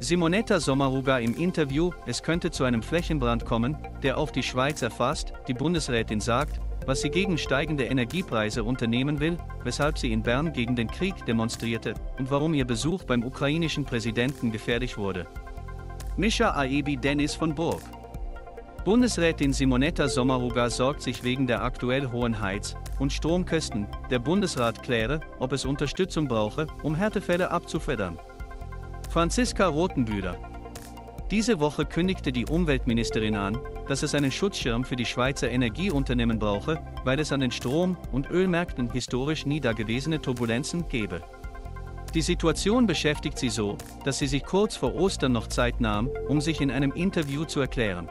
Simonetta Sommaruga im Interview, es könnte zu einem Flächenbrand kommen, der auf die Schweiz erfasst, die Bundesrätin sagt, was sie gegen steigende Energiepreise unternehmen will, weshalb sie in Bern gegen den Krieg demonstrierte und warum ihr Besuch beim ukrainischen Präsidenten gefährlich wurde. Mischa Aebi Dennis von Burg Bundesrätin Simonetta Sommaruga sorgt sich wegen der aktuell hohen Heiz- und Stromkosten. Der Bundesrat kläre, ob es Unterstützung brauche, um Härtefälle abzufedern. Franziska Rothenbühler. Diese Woche kündigte die Umweltministerin an, dass es einen Schutzschirm für die Schweizer Energieunternehmen brauche, weil es an den Strom- und Ölmärkten historisch nie dagewesene Turbulenzen gebe. Die Situation beschäftigt sie so, dass sie sich kurz vor Ostern noch Zeit nahm, um sich in einem Interview zu erklären.